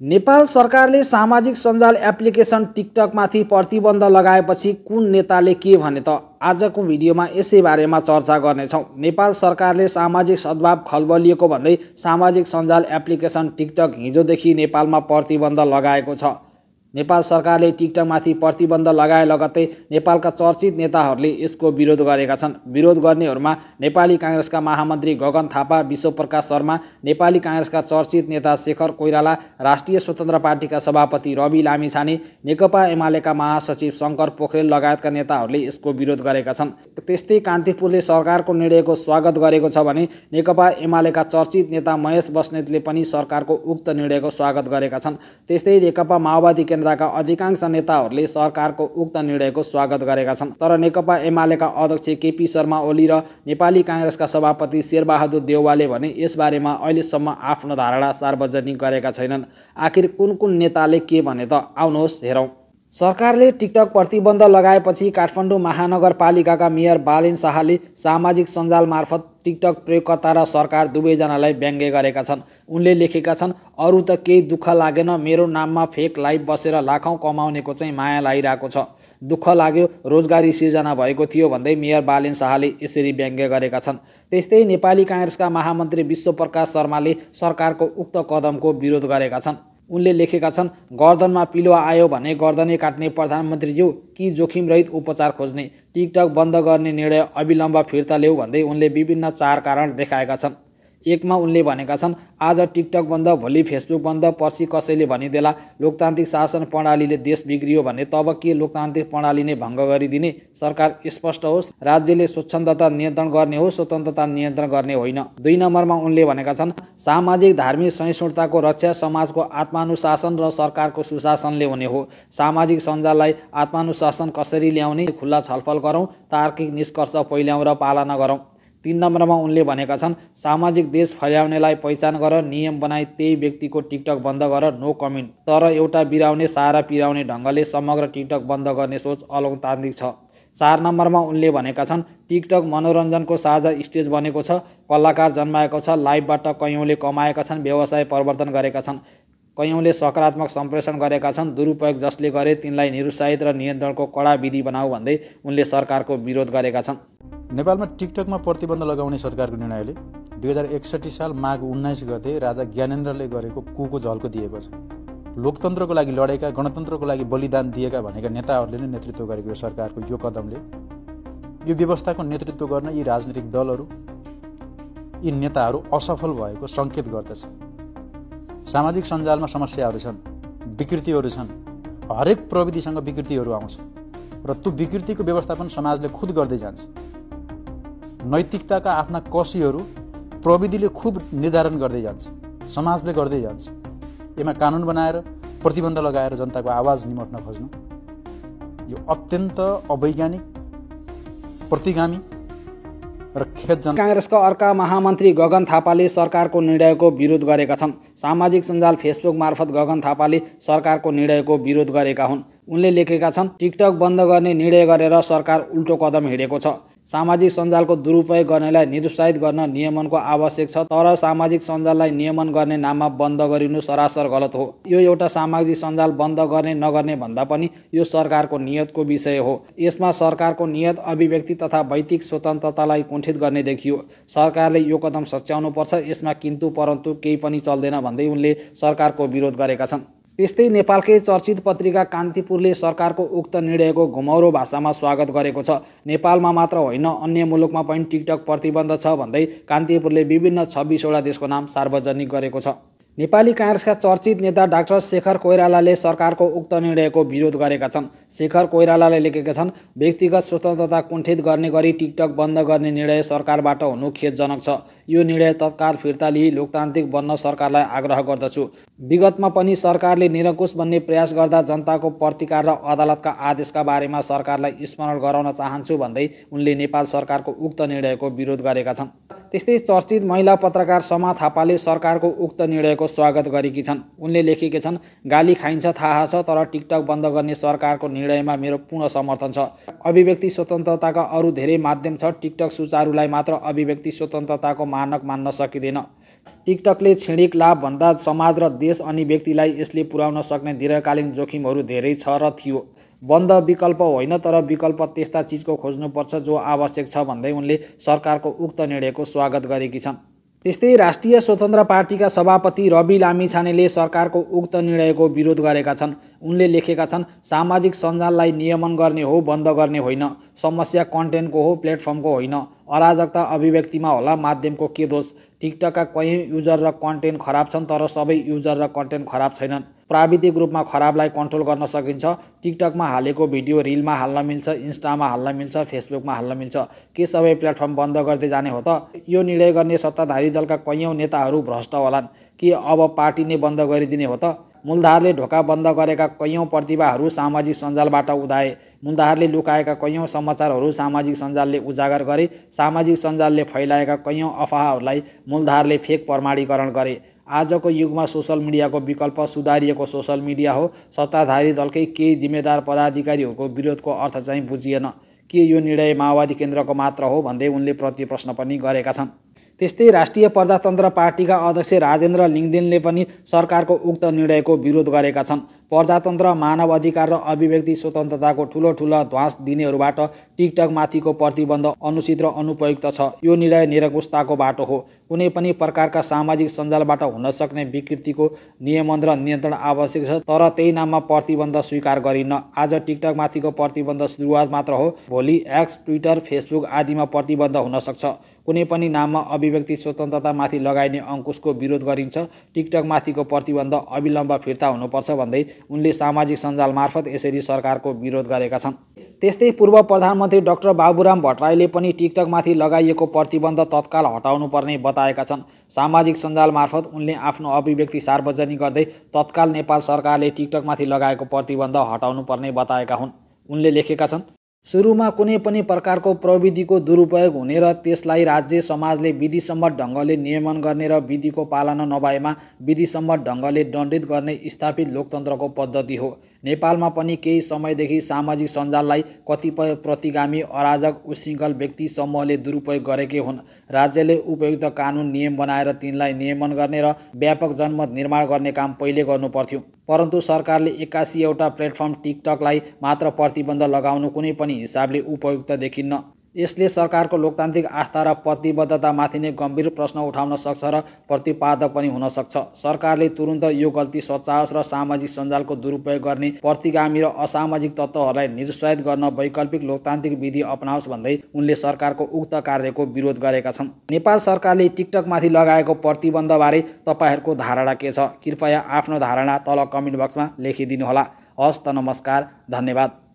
नेपाल सरकारले सामाजिक सञ्जाल एप्लिकेसन टिकटकमाथि प्रतिबन्ध लगाएपछि कुन नेताले के भने त आजको भिडियोमा यसै बारेमा चर्चा गर्नेछौँ। नेपाल सरकारले सामाजिक सद्भाव खलबलिएको भन्दै सामाजिक सञ्जाल एप्लिकेसन टिकटक हिजोदेखि नेपालमा प्रतिबन्ध लगाएको छ। नेपाल सरकारले टिकटकमाथि प्रतिबन्ध लगाए लगत्तै नेपालका चर्चित नेताहरूले यसको विरोध गरेका छन्। विरोध गर्नेहरूमा नेपाली काङ्ग्रेसका महामन्त्री गगन थापा विश्वप्रकाश शर्मा नेपाली काङ्ग्रेसका चर्चित नेता शेखर कोइराला राष्ट्रिय स्वतन्त्र पार्टीका सभापति रवि लामिछाने नेकपा एमालेका महासचिव शङ्कर पोखरेल लगायतका नेताहरूले यसको विरोध गरेका छन्। त्यस्तै कान्तिपुरले सरकारको निर्णयको स्वागत गरेको छ भने नेकपा एमालेका चर्चित नेता महेश बस्नेतले पनि सरकारको उक्त निर्णयको स्वागत गरेका छन्। त्यस्तै नेकपा माओवादी केन्द्रका अधिकांश नेताहरूले सरकारको उक्त निर्णयको स्वागत गरेका छन्। तर नेकपा एमालेका अध्यक्ष केपी शर्मा ओली र नेपाली काङ्ग्रेसका सभापति शेरबहादुर देउवाले भने यसबारेमा अहिलेसम्म आफ्नो धारणा सार्वजनिक गरेका छैनन्। आखिर कुन कुन नेताले के भने त? आउनुहोस् हेरौँ। सरकारले टिकटक प्रतिबन्ध लगाएपछि काठमाडौँ महानगरपालिकाका मेयर बालिन शाहले सामाजिक सञ्जाल मार्फत टिकटक प्रयोगकर्ता र सरकार दुवैजनालाई व्यङ्ग्य गरेका छन्। उनले लेखेका छन् अरू त केही दुःख लागेन मेरो नाममा फेक लाइभ बसेर लाखौँ कमाउनेको चाहिँ माया लागिरहेको छ। दुःख लाग्यो रोजगारी सिर्जना भएको थियो भन्दै मेयर बालिन शाहले यसरी व्यङ्ग्य गरेका छन्। त्यस्तै नेपाली काङ्ग्रेसका महामन्त्री विश्वप्रकाश शर्माले सरकारको उक्त कदमको विरोध गरेका छन्। उनले लेखेका छन् गर्दनमा पिलो आयो भने गर्दनै काट्ने प्रधानमन्त्रीज्यू कि जोखिमरहित उपचार खोज्ने टिकटक बन्द गर्ने निर्णय अविलम्ब फिर्ता ल्याऊ भन्दै उनले विभिन्न चार कारण देखाएका छन्। एकमा उनले भनेका छन् आज टिकटक बन्द भोलि फेसबुक बन्द पर्सि कसैले भनिदेला लोकतान्त्रिक शासन प्रणालीले देश बिग्रियो भने तब के लोकतान्त्रिक प्रणाली नै भङ्ग गरिदिने? सरकार स्पष्ट होस् राज्यले स्वच्छन्दता नियन्त्रण गर्ने हो स्वतन्त्रता नियन्त्रण गर्ने होइन दुई नम्बरमा उनले भनेका छन् सामाजिक धार्मिक सहिष्णुताको रक्षा समाजको आत्मानुशासन र सरकारको सुशासनले हुने हो। सामाजिक सञ्जाललाई आत्मानुशासन कसरी ल्याउने? खुल्ला छलफल गरौँ तार्किक निष्कर्ष पहिल्याउँ र पालना गरौँ। तिन नम्बरमा उनले भनेका छन् सामाजिक देश फैलाउनेलाई पहिचान गर नियम बनाई त्यही व्यक्तिको टिकटक बन्द गर नो कमेन्ट तर एउटा बिराउने सारा पिराउने ढङ्गले समग्र टिकटक बन्द गर्ने सोच अलोकतान्त्रिक छ। चार नम्बरमा उनले भनेका छन् टिकटक मनोरञ्जनको साझा स्टेज बनेको छ कलाकार जन्माएको छ लाइभबाट कैयौँले कमाएका छन् व्यवसाय प्रवर्तन गरेका छन्। कैयौँले सकारात्मक सम्प्रेषण गरेका छन् दुरुपयोग जसले गरे तिनलाई निरुत्साहित र नियन्त्रणको कडा विधि बनाऊ भन्दै उनले सरकारको विरोध गरेका छन्। नेपालमा टिकटकमा प्रतिबन्ध लगाउने सरकारको निर्णयले दुई हजार एकसट्ठी साल माघ उन्नाइस गते राजा ज्ञानेन्द्रले गरेको कुको झल्को दिएको छ। लोकतन्त्रको लागि लडेका गणतन्त्रको लागि बलिदान दिएका भनेका नेताहरूले नै नेतृत्व गरेको सरकारको यो कदमले यो व्यवस्थाको नेतृत्व गर्न यी राजनीतिक दलहरू यी नेताहरू असफल भएको सङ्केत गर्दछ। सामाजिक सञ्जालमा समस्याहरू छन् विकृतिहरू छन् हरेक प्रविधिसँग विकृतिहरू आउँछ र त्यो विकृतिको व्यवस्थापन समाजले खुद गर्दै जान्छ। नैतिकताका आफ्ना कसीहरू प्रविधिले खुब निर्धारण गर्दै जान्छ समाजले गर्दै जान्छ। यसमा कानुन बनाएर प्रतिबन्ध लगाएर जनताको आवाज निमट्न खोज्नु। यो अत्यन्त अवैज्ञानिक प्रतिगामी र खेदजनक काङ्ग्रेसका अर्का महामन्त्री गगन थापाले सरकारको निर्णयको विरोध गरेका छन्। सामाजिक सञ्जाल फेसबुक मार्फत गगन थापाले सरकारको निर्णयको विरोध गरेका हुन्। उनले लेखेका छन् टिकटक बन्द गर्ने निर्णय गरेर सरकार उल्टो कदम हिँडेको छ। सामाजिक सञ्जालको दुरुपयोग गर्नेलाई निरुत्साहित गर्न नियमनको आवश्यक छ तर सामाजिक सञ्जाललाई नियमन गर्ने नाममा बन्द गरिनु सरासर गलत हो। यो एउटा सामाजिक सञ्जाल बन्द गर्ने नगर्ने भन्दा पनि यो सरकारको नियतको विषय हो। यसमा सरकारको नियत अभिव्यक्ति तथा वैतिक स्वतन्त्रतालाई कुण्ठित गर्ने देखियो। सरकारले यो कदम सच्याउनुपर्छ यसमा किन्तु परन्तु केही पनि चल्दैन भन्दै उनले सरकारको विरोध गरेका छन्। त्यस्तै नेपालकै चर्चित पत्रिका कान्तिपुरले सरकारको उक्त निर्णयको घुमौरो भाषामा स्वागत गरेको छ। नेपालमा मात्र होइन अन्य मुलुकमा पनि टिकटक प्रतिबन्ध छ भन्दै कान्तिपुरले विभिन्न छब्बिसवटा देशको नाम सार्वजनिक गरेको छ। नेपाली काङ्ग्रेसका चर्चित नेता डाक्टर शेखर कोइरालाले सरकारको उक्त निर्णयको विरोध गरेका छन्। शेखर कोइरालाले लेखेका छन् व्यक्तिगत स्वतन्त्रता कुण्ठित गर्ने गरी टिकटक बन्द गर्ने निर्णय सरकारबाट हुनु खेदजनक छ। यो निर्णय तत्काल फिर्ता लिई लोकतान्त्रिक बन्न सरकारलाई आग्रह गर्दछु। विगतमा पनि सरकारले निरङ्कुश बन्ने प्रयास गर्दा जनताको प्रतिकार र अदालतका आदेशका बारेमा सरकारलाई स्मरण गराउन चाहन्छु भन्दै उनले नेपाल सरकारको उक्त निर्णयको विरोध गरेका छन्। त्यस्तै चर्चित महिला पत्रकार समा थापाले सरकारको उक्त निर्णयको स्वागत गरेकी छन्। उनले लेखेकी छन् गाली खाइन्छ थाहा छ तर टिकटक बन्द गर्ने सरकारको निर्णयमा मेरो पूर्ण समर्थन छ। अभिव्यक्ति स्वतन्त्रताका अरू धेरै माध्यम छ। टिकटक सुचारुलाई मात्र अभिव्यक्ति स्वतन्त्रताको मानक मान्न सकिँदैन। टिकटकले क्षणिक लाभभन्दा समाज र देश अनि व्यक्तिलाई यसले पुर्याउन सक्ने दीर्घकालीन जोखिमहरू धेरै छ र थियो। बन्द विकल्प होइन तर विकल्प त्यस्ता चिजको खोज्नुपर्छ जो आवश्यक छ भन्दै उनले सरकारको उक्त निर्णयको स्वागत गरेकी छन्। त्यस्तै राष्ट्रिय स्वतन्त्र पार्टीका सभापति रवि लामिछानेले सरकारको उक्त निर्णयको विरोध गरेका छन्। उनले लेखेका छन् सामाजिक सञ्जाललाई नियमन गर्ने हो बन्द गर्ने होइन समस्या कन्टेन्टको हो प्लेटफर्मको होइन अराजकता अभिव्यक्तिमा होला माध्यमको के दोष? टिकटकका कैयौँ युजर र कन्टेन्ट खराब छन् तर सबै युजर र कन्टेन्ट खराब छैनन्। प्राविधिक रूपमा खराबलाई कन्ट्रोल गर्न सकिन्छ। टिकटकमा हालेको भिडियो रिलमा हाल्न मिल्छ इन्स्टामा हाल्न मिल्छ फेसबुकमा हाल्न मिल्छ। के सबै प्लेटफर्म बन्द गर्दै जाने हो त? यो निर्णय गर्ने सत्ताधारी दलका कैयौँ नेताहरू भ्रष्ट होलान्। के अब पार्टी नै बन्द गरिदिने हो त? मूलधारले ढोका बन्द गरेका कैयौँ प्रतिभाहरू सामाजिक सञ्जालबाट उदाए मूलधारले लुकाएका कैयौँ समाचारहरू सामाजिक सञ्जालले उजागर गरे। सामाजिक सञ्जालले फैलाएका कैयौँ अफवाहहरूलाई मूलधारले फेक प्रमाणीकरण गरे। आजको युगमा सोसल मिडियाको विकल्प सुधारिएको सोसल मिडिया हो। सत्ताधारी दलकै केही जिम्मेदार पदाधिकारीहरूको विरोधको अर्थ चाहिँ बुझिएन। के यो निर्णय माओवादी केन्द्रको मात्र हो भन्दै उनले प्रतिप्रश्न पनि गरेका छन्। त्यस्तै राष्ट्रिय प्रजातन्त्र पार्टीका अध्यक्ष राजेन्द्र लिङ्गदेनले पनि सरकारको उक्त निर्णयको विरोध गरेका छन्। प्रजातन्त्र मानव अधिकार र अभिव्यक्ति स्वतन्त्रताको ठुलो ठुलो ध्वास दिनेहरूबाट टिकटकमाथिको प्रतिबन्ध अनुचित र अनुपयुक्त छ। यो निर्णय निरङ्कुशताको बाटो हो। कुनै पनि प्रकारका सामाजिक सञ्जालबाट हुन सक्ने विकृतिको नियमन र नियन्त्रण आवश्यक छ तर त्यही नाममा प्रतिबन्ध स्वीकार गरिन्न। आज टिकटकमाथिको प्रतिबन्ध सुरुवात मात्र हो। भोलि एक्स ट्विटर फेसबुक आदिमा प्रतिबन्ध हुन सक्छ। कुनै पनि नाममा अभिव्यक्ति स्वतन्त्रतामाथि लगाइने अङ्कुशको विरोध गरिन्छ। टिकटकमाथिको प्रतिबन्ध अविलम्ब फिर्ता हुनुपर्छ भन्दै उनले सामाजिक सञ्जाल मार्फत यसरी सरकारको विरोध गरेका छन्। त्यस्तै पूर्व प्रधानमन्त्री डाक्टर बाबुराम भट्टराईले पनि टिकटकमाथि लगाइएको प्रतिबन्ध तत्काल हटाउनुपर्ने बताएका छन्। सामाजिक सञ्जाल मार्फत उनले आफ्नो अभिव्यक्ति सार्वजनिक गर्दै तत्काल नेपाल सरकारले टिकटकमाथि लगाएको प्रतिबन्ध हटाउनुपर्ने बताएका हुन्। उनले लेखेका छन् सुरुमा कुनै पनि प्रकारको प्रविधिको दुरुपयोग हुने र त्यसलाई राज्य समाजले विधिसम्मत ढङ्गले नियमन गर्ने र विधिको पालना नभएमा विधिसम्मत ढङ्गले दण्डित गर्ने स्थापित लोकतन्त्रको पद्धति हो। नेपालमा पनि केही समयदेखि सामाजिक सञ्जाललाई कतिपय प्रतिगामी अराजक उशृङ्खल व्यक्ति समूहले दुरुपयोग गरेकै हुन्। राज्यले उपयुक्त कानुन नियम बनाएर तिनलाई नियमन गर्ने र व्यापक जनमत निर्माण गर्ने काम पहिले गर्नु पर्थ्यो। परन्तु सरकारले एक्कासी एउटा प्लेटफर्म टिकटकलाई मात्र प्रतिबन्ध लगाउनु कुनै पनि हिसाबले उपयुक्त देखिन्न। यसले सरकारको लोकतान्त्रिक आस्था र प्रतिबद्धतामाथि नै गम्भीर प्रश्न उठाउन सक्छ र प्रतिपादक पनि हुन सक्छ। सरकारले तुरुन्त यो गल्ती सचाओस् र सामाजिक सञ्जालको दुरुपयोग गर्ने प्रतिगामी र असामाजिक तत्त्वहरूलाई निरुत्साहित गर्न वैकल्पिक लोकतान्त्रिक विधि अपनाओस् भन्दै उनले सरकारको उक्त कार्यको विरोध गरेका छन्। नेपाल सरकारले टिकटकमाथि लगाएको प्रतिबन्धबारे तपाईँहरूको धारणा के छ? कृपया आफ्नो धारणा तल कमेन्ट बक्समा लेखिदिनुहोला। हस् त नमस्कार धन्यवाद।